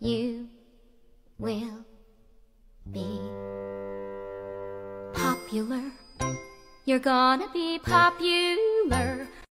you mm. will be popular. You're gonna be popular.